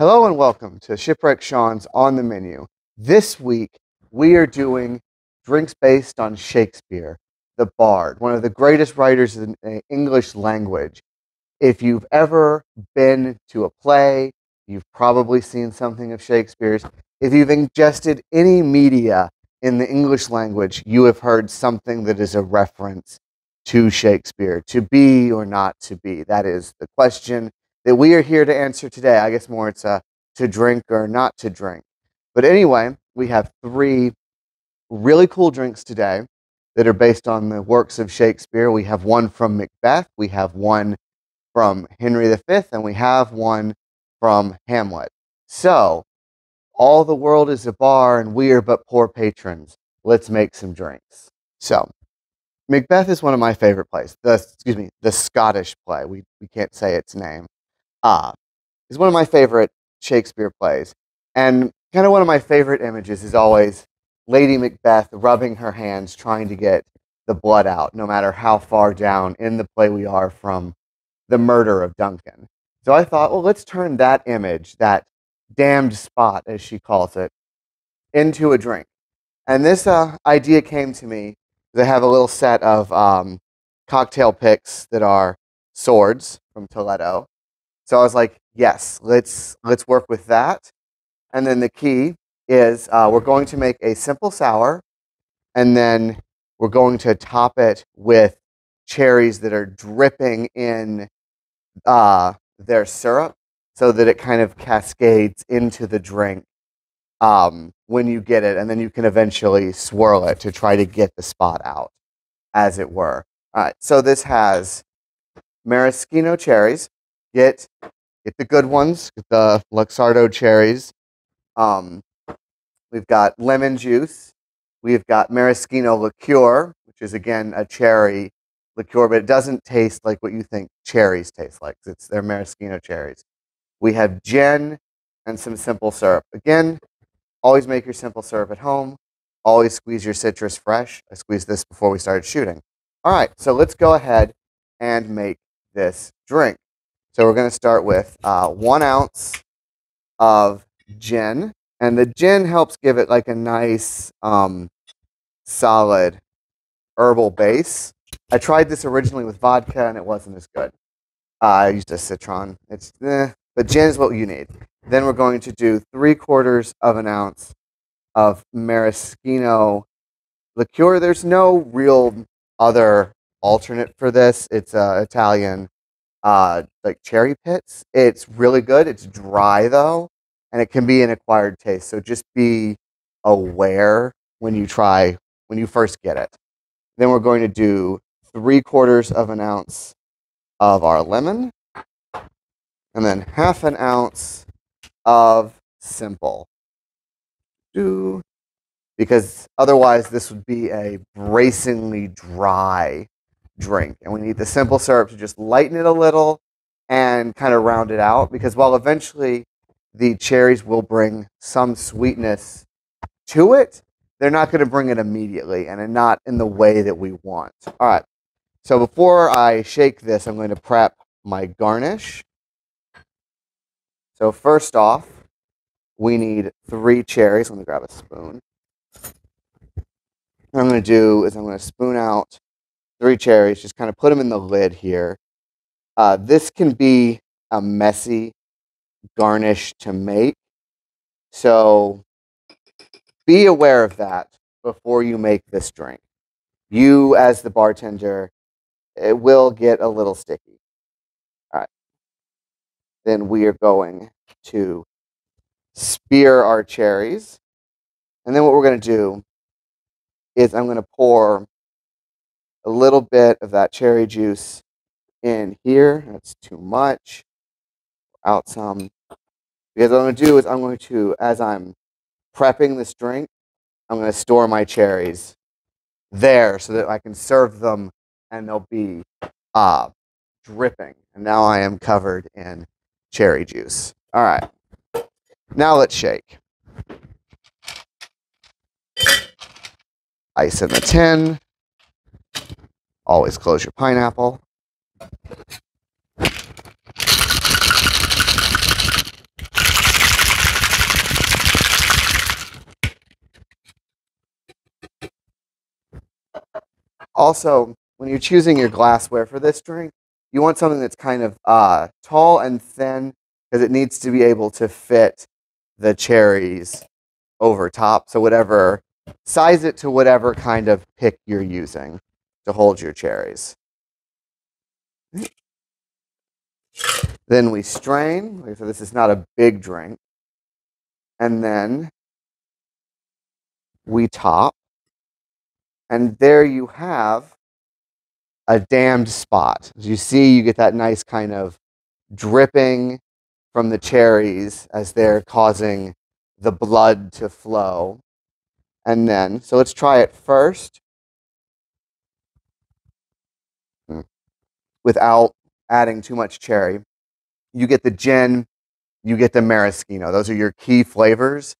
Hello and welcome to Shipwrek Sean's On the Menu. This week we are doing drinks based on Shakespeare, the Bard, one of the greatest writers in the English language. If you've ever been to a play, you've probably seen something of Shakespeare's. If you've ingested any media in the English language, you have heard something that is a reference to Shakespeare, to be or not to be. That is the question that we are here to answer today. I guess more it's a to drink or not to drink. But anyway, we have three really cool drinks today that are based on the works of Shakespeare. We have one from Macbeth, we have one from Henry V, and we have one from Hamlet. So, all the world is a bar and we are but poor patrons. Let's make some drinks. So, Macbeth is one of my favorite plays. The excuse me, the Scottish play. We we can't say its name. Ah, is one of my favorite Shakespeare plays. And kind of one of my favorite images is always Lady Macbeth rubbing her hands trying to get the blood out, no matter how far down in the play we are from the murder of Duncan. So I thought, well, let's turn that image, that damned spot, as she calls it, into a drink. And this uh, idea came to me. They have a little set of um, cocktail picks that are swords from Toledo. So I was like, yes, let's let's work with that. And then the key is uh, we're going to make a simple sour, and then we're going to top it with cherries that are dripping in uh, their syrup so that it kind of cascades into the drink um, when you get it, and then you can eventually swirl it to try to get the spot out, as it were. All right, so this has maraschino cherries. Get get the good ones, get the Luxardo cherries. Um, we've got lemon juice. We've got maraschino liqueur, which is again a cherry liqueur, but it doesn't taste like what you think cherries taste like. It's their maraschino cherries. We have gin and some simple syrup. Again, always make your simple syrup at home. Always squeeze your citrus fresh. I squeezed this before we started shooting. All right, so let's go ahead and make this drink. So we're going to start with uh, one ounce of gin. And the gin helps give it like a nice, um, solid herbal base. I tried this originally with vodka and it wasn't as good. Uh, I used a citron. It's eh, but gin is what you need. Then we're going to do three quarters of an ounce of maraschino liqueur. There's no real other alternate for this. It's uh, Italian, uh, like cherry pits. It's really good. It's dry though, and it can be an acquired taste. So just be aware when you try when you first get it. Then we're going to do three quarters of an ounce of our lemon and then half an ounce of simple. Do because otherwise this would be a bracingly dry drink. And we need the simple syrup to just lighten it a little and kind of round it out because while eventually the cherries will bring some sweetness to it, they're not going to bring it immediately and not in the way that we want. All right. So before I shake this, I'm going to prep my garnish. So first off, we need three cherries. Let me grab a spoon. What I'm going to do is I'm going to spoon out three cherries, just kind of put them in the lid here. Uh, this can be a messy garnish to make. So be aware of that before you make this drink. You, as the bartender, it will get a little sticky. All right. Then we are going to spear our cherries. And then what we're going to do is I'm going to pour a little bit of that cherry juice in here. That's too much. Out some. Because what I'm going to do is I'm going to, as I'm prepping this drink, I'm going to store my cherries there so that I can serve them and they'll be uh, dripping. And now I am covered in cherry juice. All right. Now let's shake. Ice in the tin. Always close your pineapple. Also, when you're choosing your glassware for this drink, you want something that's kind of uh, tall and thin because it needs to be able to fit the cherries over top. So whatever, size it to whatever kind of pick you're using to hold your cherries. Then we strain. So this is not a big drink. And then we top. And there you have a damned spot. As you see, you get that nice kind of dripping from the cherries as they're causing the blood to flow. And then, so let's try it first without adding too much cherry. You get the gin, you get the maraschino. Those are your key flavors.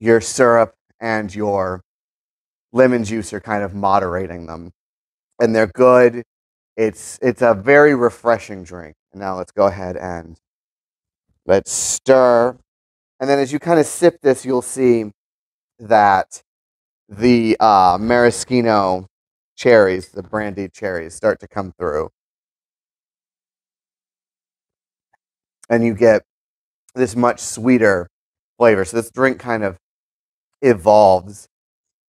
Your syrup and your lemon juice are kind of moderating them. And they're good. It's it's a very refreshing drink. And now let's go ahead and let's stir. And then as you kind of sip this, you'll see that the uh, maraschino cherries, the brandied cherries, start to come through. And you get this much sweeter flavor. So this drink kind of evolves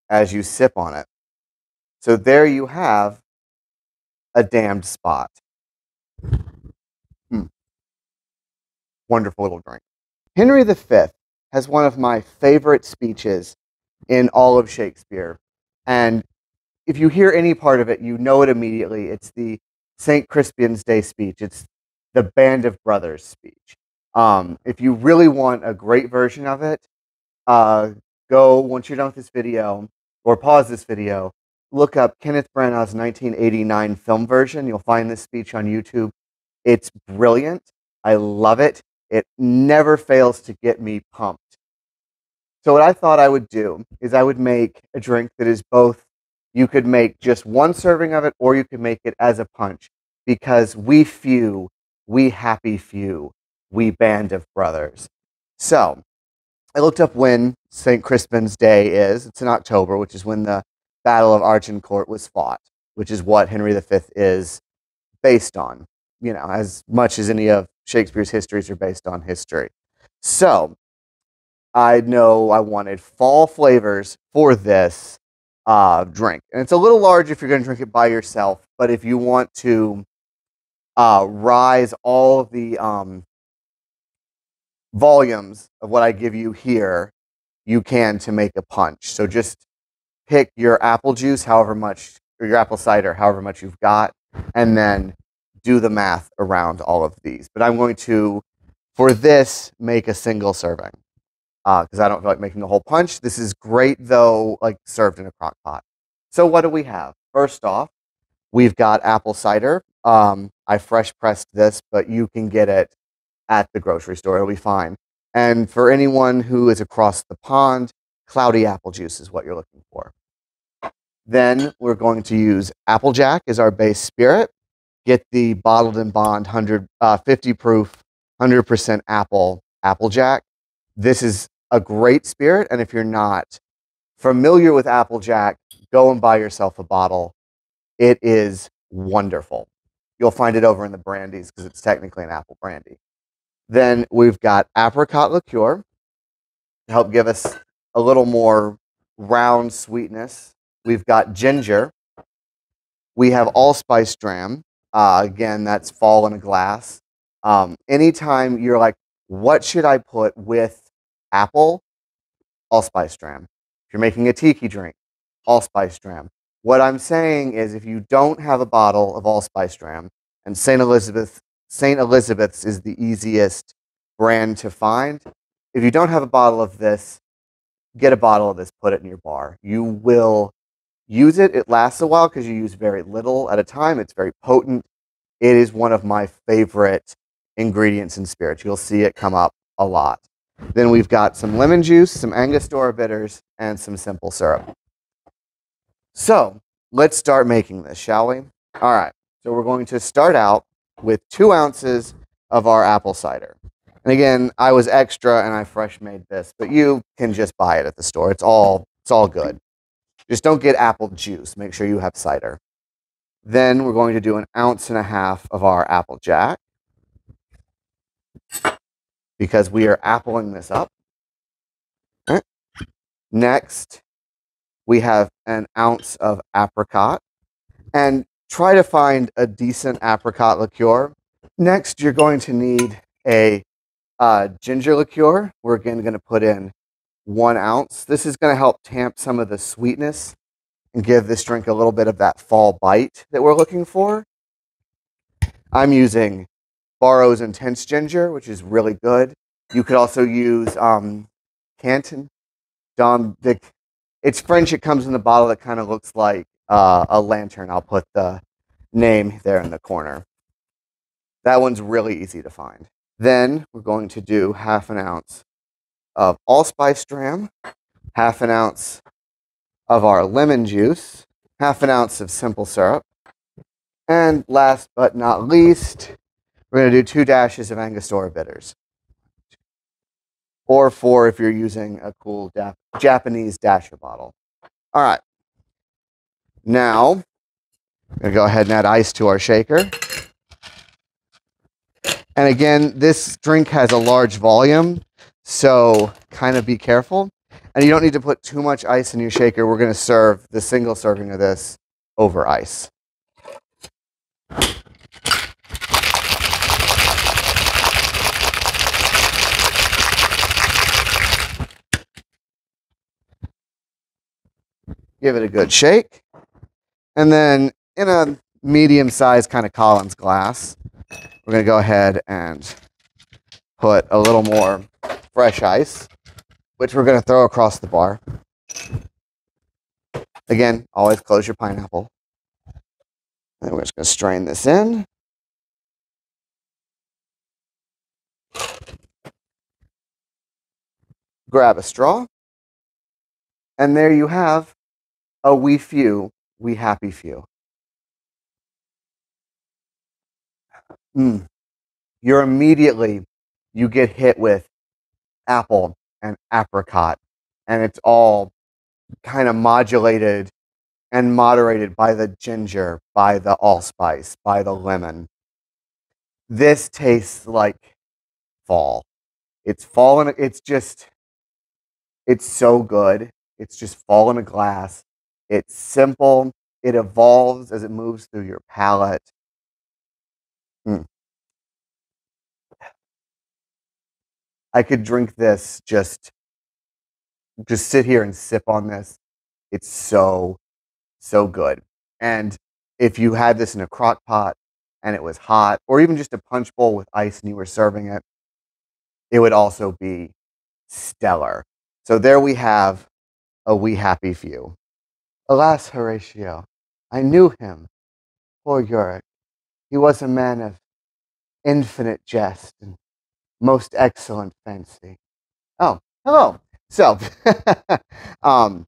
as you sip on it. So there you have a damned spot. Hmm. Wonderful little drink. Henry V has one of my favorite speeches in all of Shakespeare. And if you hear any part of it, you know it immediately. It's the St. Crispin's Day speech. It's the Band of Brothers speech. Um, if you really want a great version of it, uh, go once you're done with this video or pause this video, look up Kenneth Branagh's 1989 film version. You'll find this speech on YouTube. It's brilliant. I love it. It never fails to get me pumped. So, what I thought I would do is I would make a drink that is both, you could make just one serving of it or you could make it as a punch because we few, we happy few, we band of brothers. So, I looked up when St. Crispin's Day is. It's in October, which is when the Battle of Agincourt was fought, which is what Henry V is based on, you know, as much as any of Shakespeare's histories are based on history. So I know I wanted fall flavors for this uh, drink. And it's a little large if you're going to drink it by yourself, but if you want to uh, rise all of the um, volumes of what I give you here, you can to make a punch. So just pick your apple juice, however much, or your apple cider, however much you've got, and then do the math around all of these. But I'm going to, for this, make a single serving because uh, I don't feel like making the whole punch. This is great though, like served in a crock pot. So what do we have? First off, we've got apple cider. Um, I fresh pressed this, but you can get it at the grocery store. It'll be fine. And for anyone who is across the pond, cloudy apple juice is what you're looking for. Then we're going to use Applejack as our base spirit. Get the bottled and bond 100, uh, 50 proof, 100% apple Applejack. This is a great spirit. And if you're not familiar with Applejack, go and buy yourself a bottle. It is wonderful. You'll find it over in the brandies because it's technically an apple brandy. Then we've got apricot liqueur to help give us a little more round sweetness. We've got ginger. We have allspice dram. Uh, again, that's fall in a glass. Um, anytime you're like, what should I put with apple? Allspice dram. If you're making a tiki drink, allspice dram. What I'm saying is if you don't have a bottle of allspice dram, and St. Elizabeth St. Elizabeth's is the easiest brand to find. If you don't have a bottle of this, get a bottle of this, put it in your bar. You will use it. It lasts a while because you use very little at a time. It's very potent. It is one of my favorite ingredients in spirits. You'll see it come up a lot. Then we've got some lemon juice, some Angostura bitters, and some simple syrup. So let's start making this, shall we? All right. So we're going to start out with two ounces of our apple cider. And again, I was extra and I fresh made this, but you can just buy it at the store. It's all it's all good. Just don't get apple juice. Make sure you have cider. Then we're going to do an ounce and a half of our apple jack because we are appling this up. Next, we have an ounce of apricot and try to find a decent apricot liqueur. Next, you're going to need a uh, ginger liqueur. We're again going to put in one ounce. This is going to help tamp some of the sweetness and give this drink a little bit of that fall bite that we're looking for. I'm using Barrow's Intense Ginger, which is really good. You could also use um, Canton. Dom Dick. It's French. It comes in the bottle that kind of looks like uh, a lantern. I'll put the name there in the corner. That one's really easy to find. Then we're going to do half an ounce of allspice dram, half an ounce of our lemon juice, half an ounce of simple syrup, and last but not least, we're going to do two dashes of Angostura bitters. Or four if you're using a cool Japanese dasher bottle. All right. Now, I'm going to go ahead and add ice to our shaker. And again, this drink has a large volume, so kind of be careful. And you don't need to put too much ice in your shaker. We're going to serve the single serving of this over ice. Give it a good shake. And then in a medium sized kind of Collins glass, we're going to go ahead and put a little more fresh ice, which we're going to throw across the bar. Again, always close your pineapple. And we're just going to strain this in. Grab a straw. And there you have a we few, we happy few. mm, you're immediately you get hit with apple and apricot and it's all kind of modulated and moderated by the ginger by the allspice by the lemon. This tastes like fall. It's fall in it's just it's so good. It's just fall in a glass it's simple it evolves as it moves through your palate Mm. I could drink this just just sit here and sip on this. It's so so good. And if you had this in a crock pot and it was hot or even just a punch bowl with ice and you were serving it, it would also be stellar. So there we have a we happy few. Alas, Horatio, I knew him. Poor Yorick. He was a man of infinite jest and most excellent fancy. Oh, hello. So, um,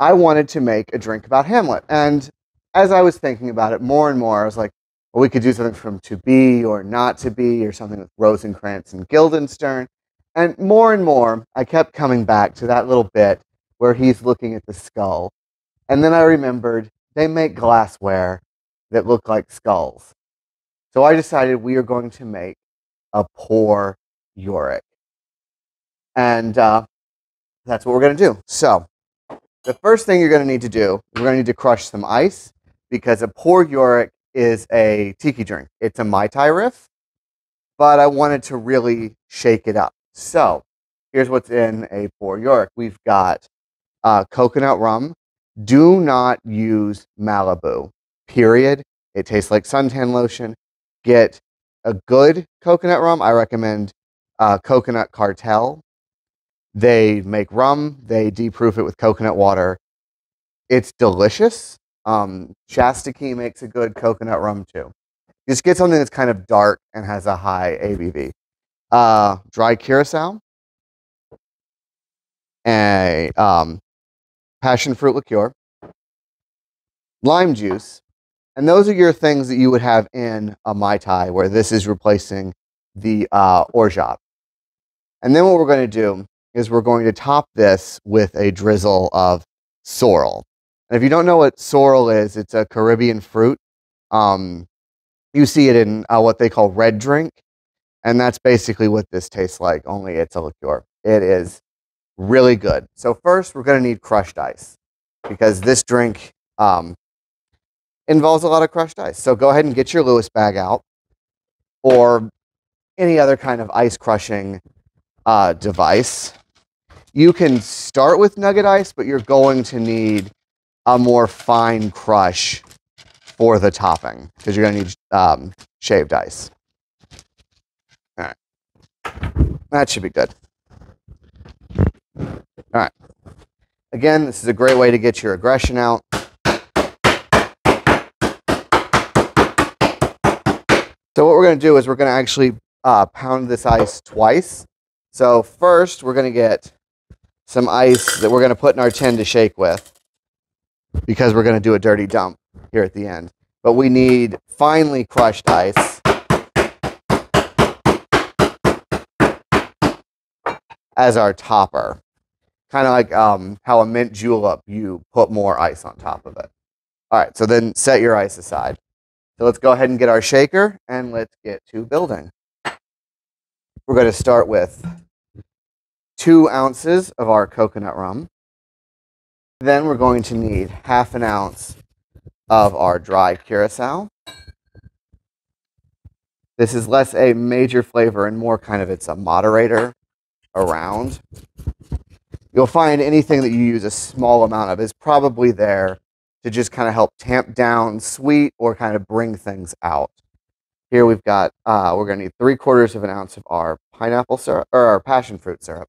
I wanted to make a drink about Hamlet. And as I was thinking about it more and more, I was like, well, we could do something from To Be or Not to Be or something with Rosencrantz and Guildenstern. And more and more, I kept coming back to that little bit where he's looking at the skull. And then I remembered they make glassware that look like skulls. So I decided we are going to make a poor Yorick. And uh, that's what we're going to do. So the first thing you're going to need to do, we're going to need to crush some ice because a poor Yorick is a tiki drink. It's a Mai Tai riff, but I wanted to really shake it up. So here's what's in a poor Yorick. We've got uh, coconut rum. Do not use Malibu period. It tastes like suntan lotion. Get a good coconut rum. I recommend uh, Coconut Cartel. They make rum, they deproof it with coconut water. It's delicious. Um, Shasta Key makes a good coconut rum too. Just get something that's kind of dark and has a high ABV. Uh, dry curacao, a um, passion fruit liqueur, lime juice, and those are your things that you would have in a Mai Tai, where this is replacing the uh, orgeat. And then what we're going to do is we're going to top this with a drizzle of sorrel. And if you don't know what sorrel is, it's a Caribbean fruit. Um, you see it in uh, what they call red drink, and that's basically what this tastes like. Only it's a liqueur. It is really good. So first, we're going to need crushed ice because this drink um, involves a lot of crushed ice. So go ahead and get your Lewis bag out or any other kind of ice crushing uh, device. You can start with nugget ice, but you're going to need a more fine crush for the topping because you're going to need um, shaved ice. All right. That should be good. All right. Again, this is a great way to get your aggression out. So what we're going to do is we're going to actually uh, pound this ice twice. So first, we're going to get some ice that we're going to put in our tin to shake with because we're going to do a dirty dump here at the end. But we need finely crushed ice. as our topper. Kind of like um, how a mint julep, you put more ice on top of it. All right, so then set your ice aside. So let's go ahead and get our shaker and let's get to building. We're going to start with two ounces of our coconut rum. Then we're going to need half an ounce of our dry curacao. This is less a major flavor and more kind of it's a moderator around. You'll find anything that you use a small amount of is probably there to just kind of help tamp down sweet or kind of bring things out. Here we've got, uh, we're going to need three quarters of an ounce of our pineapple syrup, or our passion fruit syrup.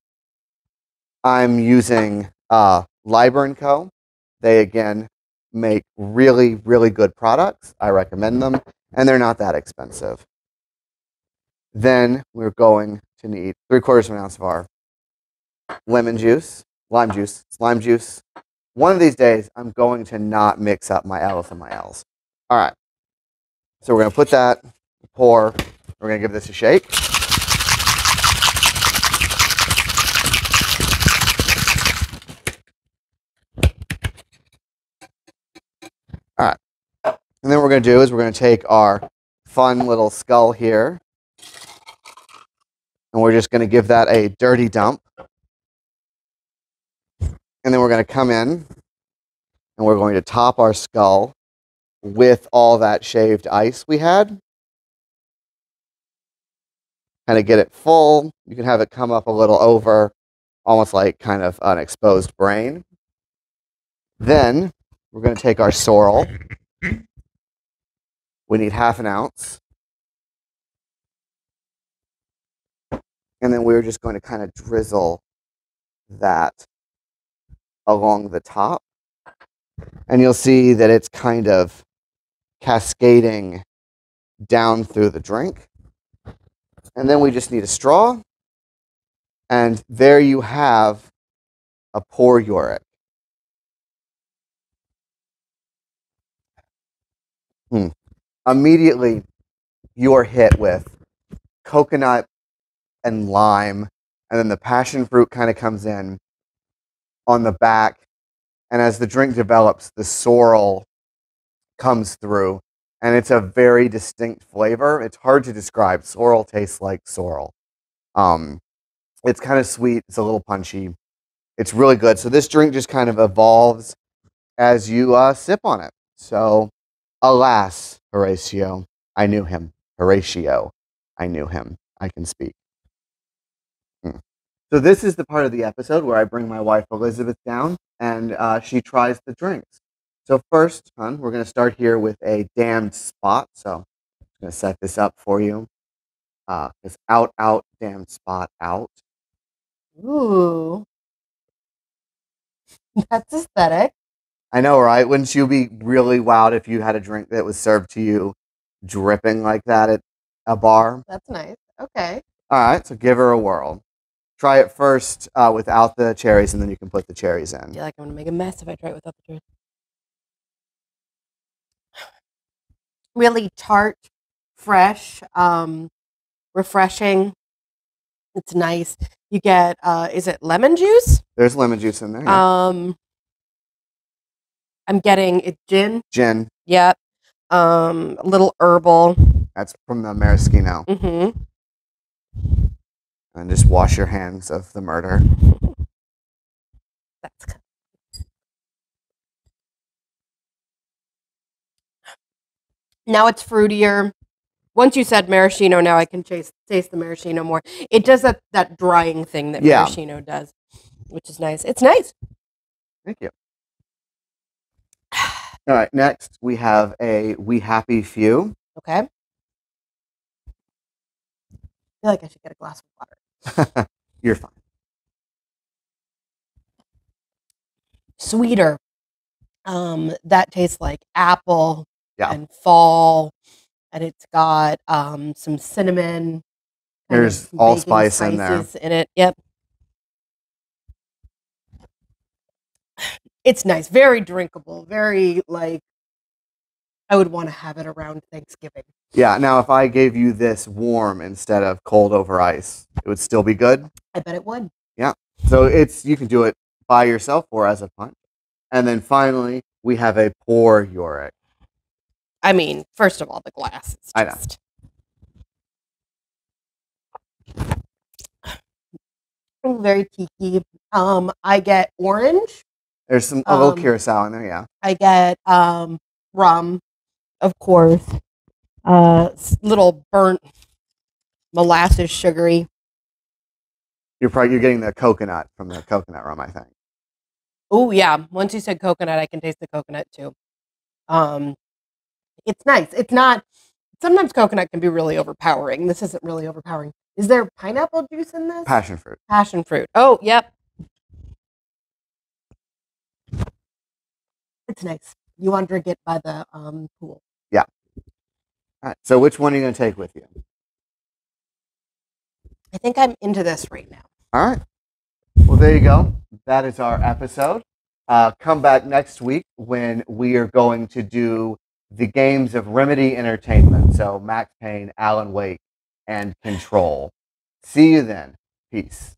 I'm using uh, Liber & Co. They, again, make really, really good products. I recommend them, and they're not that expensive. Then we're going to need three quarters of an ounce of our lemon juice, lime juice, lime juice, one of these days, I'm going to not mix up my L's and my L's. All right. So we're going to put that, pour. We're going to give this a shake. All right. And then what we're going to do is we're going to take our fun little skull here. And we're just going to give that a dirty dump. And then we're going to come in and we're going to top our skull with all that shaved ice we had. Kind of get it full. You can have it come up a little over, almost like kind of an exposed brain. Then we're going to take our sorrel. We need half an ounce. And then we're just going to kind of drizzle that along the top. And you'll see that it's kind of cascading down through the drink. And then we just need a straw. And there you have a pour Yorick. Hmm. Immediately, you're hit with coconut and lime, and then the passion fruit kind of comes in on the back. And as the drink develops, the sorrel comes through. And it's a very distinct flavor. It's hard to describe. Sorrel tastes like sorrel. Um, it's kind of sweet. It's a little punchy. It's really good. So this drink just kind of evolves as you uh, sip on it. So, alas, Horatio, I knew him. Horatio, I knew him. I can speak. So this is the part of the episode where I bring my wife Elizabeth down and uh, she tries the drinks. So first, hon, we're going to start here with a damned spot. So I'm going to set this up for you. Uh, it's out, out, damned spot, out. Ooh. That's aesthetic. I know, right? Wouldn't you be really wowed if you had a drink that was served to you dripping like that at a bar? That's nice. Okay. All right, so give her a whirl. Try it first uh, without the cherries, and then you can put the cherries I in. feel like I'm gonna make a mess if I try it without the cherries. Really tart, fresh, um, refreshing. It's nice. You get uh is it lemon juice? There's lemon juice in there. yeah. Um I'm getting it gin. Gin. Yep. Um, a little herbal. That's from the maraschino. Mm-hmm. And just wash your hands of the murder. That's good. Now it's fruitier. Once you said maraschino, now I can chase, taste the maraschino more. It does that, that drying thing that Yeah. maraschino does, which is nice. It's nice. Thank you. All right, next we have a We Happy Few. Okay. I feel like I should get a glass of water. You're fine. Sweeter. Um, that tastes like apple Yeah. and fall, and it's got um some cinnamon. There's allspice in there. in it. Yep. It's nice, very drinkable, very like I would want to have it around Thanksgiving. Yeah, now if I gave you this warm instead of cold over ice, it would still be good. I bet it would. Yeah. So it's you can do it by yourself or as a punch. And then finally, we have a pour Yorick. I mean, first of all, the glass is I know. just very tiki. Um, I get orange. There's some a little Um, curacao in there, yeah. I get um rum, of course. Uh, little burnt molasses, sugary. You're probably you're getting the coconut from the coconut rum, I think. Oh yeah, once you said coconut, I can taste the coconut too. Um, it's nice. It's not. Sometimes coconut can be really overpowering. This isn't really overpowering. Is there pineapple juice in this? Passion fruit. Passion fruit. Oh, yep. It's nice. You want to drink it by the um, pool. All right. So which one are you gonna take with you? I think I'm into this right now. All right. Well, there you go. That is our episode. Uh, come back next week when we are going to do the games of Remedy Entertainment. So Max Payne, Alan Wake, and Control. See you then. Peace.